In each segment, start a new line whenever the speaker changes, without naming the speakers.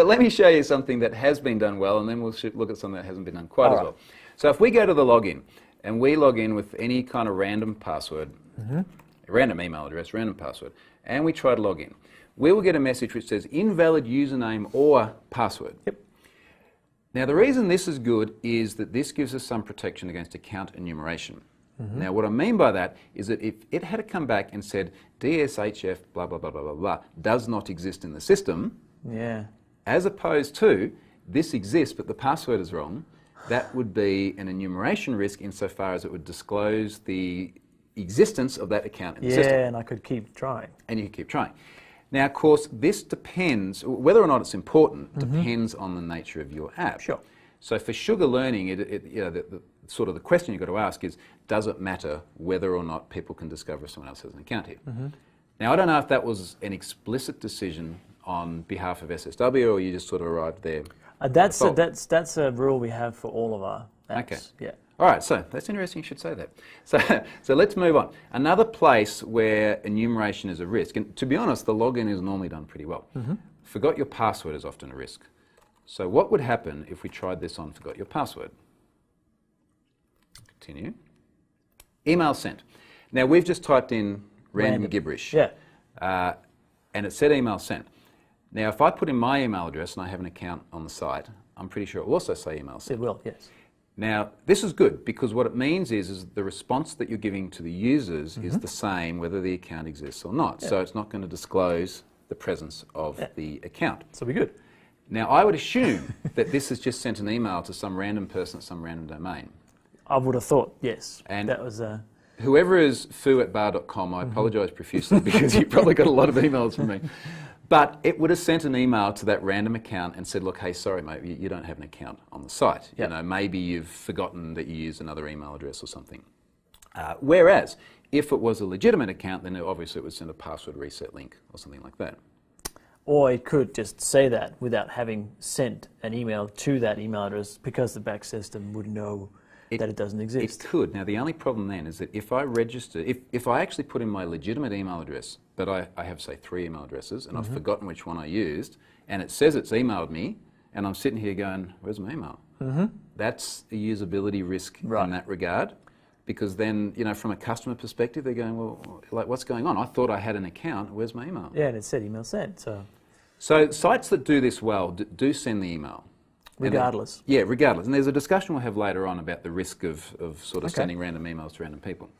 but let me show you something that has been done well, and then we'll look at something that hasn't been done quite
All
as
right.
well. So if we go to the login and we log in with any kind of random password,
Mm-hmm.
random email address, random password, and we try to log in, we will get a message which says invalid username or password.
Yep.
Now, the reason this is good is that this gives us some protection against account enumeration. Now, what I mean by that is that if it had to come back and said DSHF blah, blah, blah, blah, blah, blah, does not exist in the system,
Yeah.
As opposed to this exists but the password is wrong, that would be an enumeration risk insofar as it would disclose the existence of that account in the
Yeah,
system
and I could keep trying.
and you could keep trying. Now, of course, this depends, whether or not it's important, depends on the nature of your app.
Sure.
So for Sugar Learning, it, it, you know, the, the, sort of the question you've got to ask is, does it matter whether or not people can discover if someone else has an account here?
Mm-hmm.
Now, I don't know if that was an explicit decision on behalf of SSW or you just sort of arrived there.
Uh, that's a, that's that's a rule we have for all of our apps.
Okay.
Yeah.
All right, so that's interesting you should say that. So, so let's move on. Another place where enumeration is a risk, and to be honest, the login is normally done pretty well. Forgot your password is often a risk. So what would happen if we tried this on forgot your password? Continue. Email sent. Now we've just typed in random,
Random.
gibberish.
Yeah.
Uh, and it said email sent. Now if I put in my email address and I have an account on the site, I'm pretty sure it will also say email sent.
It will. Yes.
Now, this is good because what it means is, is the response that you're giving to the users is
Mm-hmm.
the same whether the account exists or not. So it's not going to disclose the presence of
Yeah.
the account.
So we're good.
Now, I would assume that this has just sent an email to some random person at some random domain.
I would have thought yes.
And-
that was uh,
Whoever is foo at bar.com. I apologise profusely because you probably got a lot of emails from me. But it would have sent an email to that random account and said, look, hey, sorry, mate, you, you don't have an account on the site.
Yep.
You know, maybe you've forgotten that you used another email address or something. Uh, whereas, if it was a legitimate account, then it, obviously it would send a password reset link or something like that.
Or it could just say that without having sent an email to that email address because the back system would know that it doesn't exist.
It could. Now, the only problem then is that if I register, if, if I actually put in my legitimate email address, but I, I have, say, three email addresses, and
Mm-hmm.
I've forgotten which one I used, and it says it's emailed me, and I'm sitting here going, where's my email? Mm-hmm. That's a usability risk
Right.
in that regard. Because then, you know, from a customer perspective, they're going, well, like, what's going on? I thought I had an account. Where's my email?
Yeah, and it said email sent. So
So sites that do this well do send the email. Then-
regardless.
yeah, regardless. And there's a discussion we'll have later on about the risk of, of sort of
Okay.
sending random emails to random people.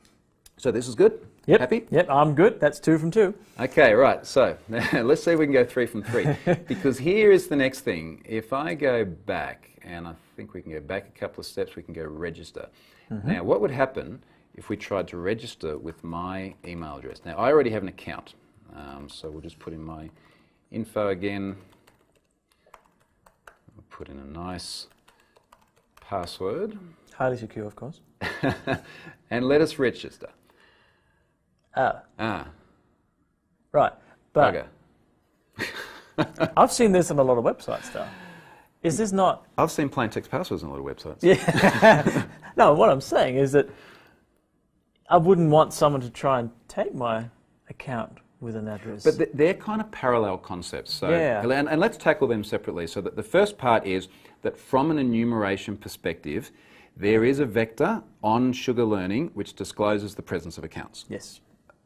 So this is good?
Yep.
Happy?
Yep. I'm good. That's two from two.
Okay, right. So let's see if we can go three from three. because here is the next thing. If I go back, and I think we can go back a couple of steps, we can go register. Now, what would happen if we tried to register with my email address? Now, I already have an account. Um, so we'll just put in my info again. Put in a nice password.
Highly secure, of course.
and let us register.
Ah,
Ah,
right. But
bugger.
I've seen this on a lot of websites, though. Is this not?
I've seen plain text passwords on a lot of websites.
Yeah. no, what I'm saying is that I wouldn't want someone to try and take my account with an address.
But th- they're kind of parallel concepts. So,
Yeah.
and, and let's tackle them separately. So that the first part is that from an enumeration perspective, there is a vector on Sugar Learning which discloses the presence of accounts.
yes.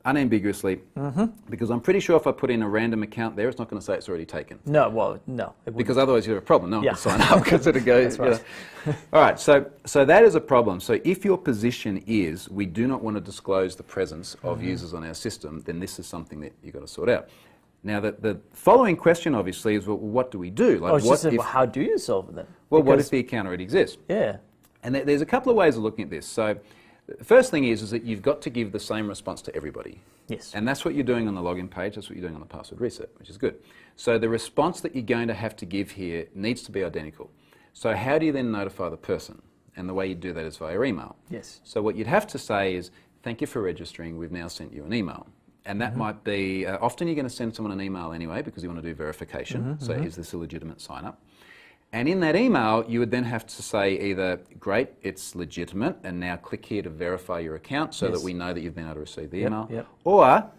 Unambiguously,
Mm-hmm.
because I'm pretty sure if I put in a random account there, it's not going to say it's already taken.
No, well, no.
Because otherwise you have a problem. No one
Yeah.
can sign up because it'll go.
That's right.
you know. All right, so, so that is a problem. So if your position is we do not want to disclose the presence of
Mm-hmm.
users on our system, then this is something that you've got to sort out. Now, the, the following question obviously is well, what do we do? Like,
oh,
what if,
well, how do you solve it then?
well, what if the account already exists?
Yeah.
And there- there's a couple of ways of looking at this. So the first thing is, is that you've got to give the same response to everybody.
Yes.
And that's what you're doing on the login page, that's what you're doing on the password reset, which is good. So the response that you're going to have to give here needs to be identical. So how do you then notify the person? And the way you do that is via email.
Yes.
So what you'd have to say is, thank you for registering, we've now sent you an email. And that mm-hmm. might be, uh, often you're going to send someone an email anyway because you want to do verification. Mm-hmm, so mm-hmm. is this a legitimate sign up? And in that email, you would then have to say either, great, it's legitimate, and now click here to verify your account so
Yes.
that we know that you've been able to receive the
Yep,
email.
yep.
Or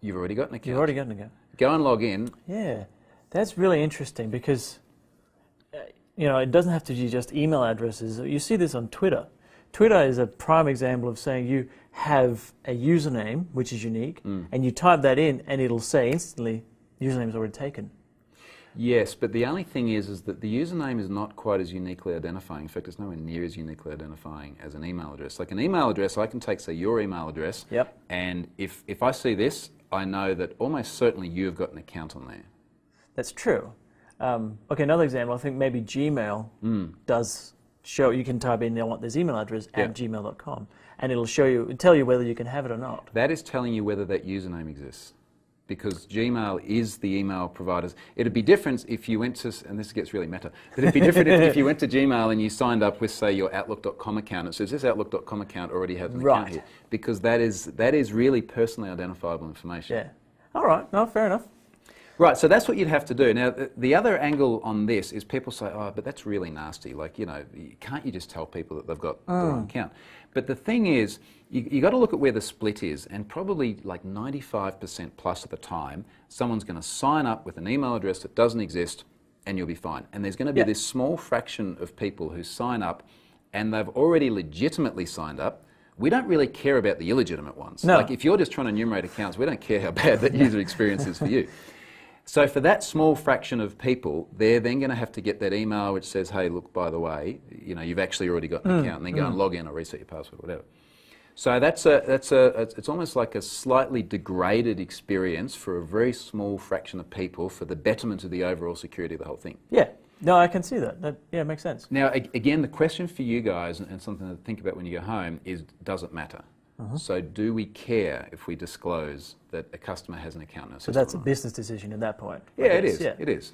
you've already got an account.
You've already got an account.
Go and log in.
Yeah. That's really interesting because, you know, it doesn't have to be just email addresses. You see this on Twitter. Twitter is a prime example of saying you have a username which is unique,
Mm.
and you type that in, and it'll say instantly, username's already taken.
Yes, but the only thing is, is that the username is not quite as uniquely identifying. In fact, it's nowhere near as uniquely identifying as an email address. Like an email address, I can take, say, your email address,
Yep.
and if, if I see this, I know that almost certainly you've got an account on there.
That's true. Um, okay, another example. I think maybe Gmail does show. You can type in, "I want this email address
Yeah.
at gmail.com," and it'll show you, tell you whether you can have it or not.
That is telling you whether that username exists. Because Gmail is the email providers. It'd be different if you went to, and this gets really meta, but it'd be different if, if you went to Gmail and you signed up with, say, your Outlook.com account. It says this Outlook.com account already has an
Right.
account here. Because that is, that is really personally identifiable information.
Yeah. All right. No, fair enough.
Right, so that's what you'd have to do. Now, the, the other angle on this is people say, oh, but that's really nasty. Like, you know, can't you just tell people that they've got the mm. wrong account? But the thing is, you, you got to look at where the split is, and probably like 95% plus of the time, someone's going to sign up with an email address that doesn't exist, and you'll be fine. And there's going to be
Yeah.
this small fraction of people who sign up, and they've already legitimately signed up. We don't really care about the illegitimate ones.
No.
Like if you're just trying to enumerate accounts, we don't care how bad that user experience is for you. So for that small fraction of people, they're then going to have to get that email which says, "Hey, look, by the way, you know, you've actually already got an mm, account," and then go mm. and log in or reset your password, or whatever. So that's a that's a it's almost like a slightly degraded experience for a very small fraction of people for the betterment of the overall security of the whole thing.
Yeah. No, I can see that. That yeah, makes sense.
Now, again, the question for you guys, and and something to think about when you go home, is does it matter? Mm-hmm. So, do we care if we disclose that a customer has an account?
So that's a business decision at that point.
Yeah, it is.
Yeah.
It is.